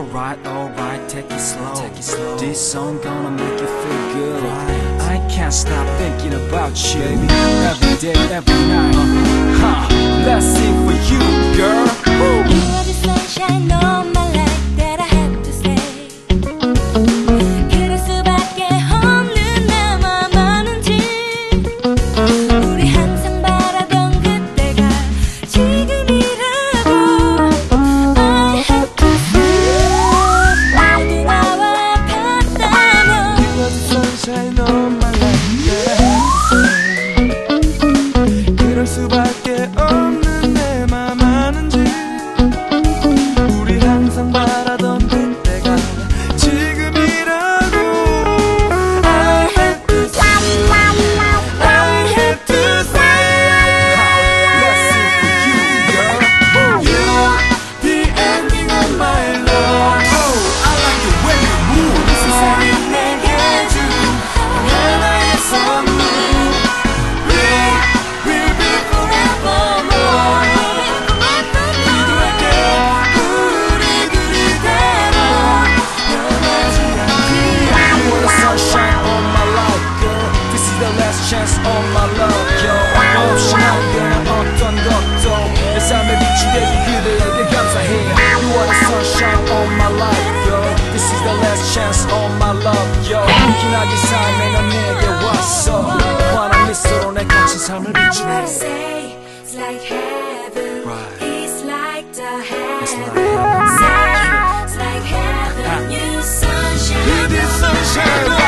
Alright, alright, take it slow. Take it slow. This song gonna make you feel good. Right. I can't stop thinking about you, baby. Every day, every night. Huh, let's sing for you, girl. Woo. all my life, yo. This is the last chance, all my love, yo. It's like heaven, it's like the heaven, it's like heaven, it's like heaven. new sunshine, new sunshine.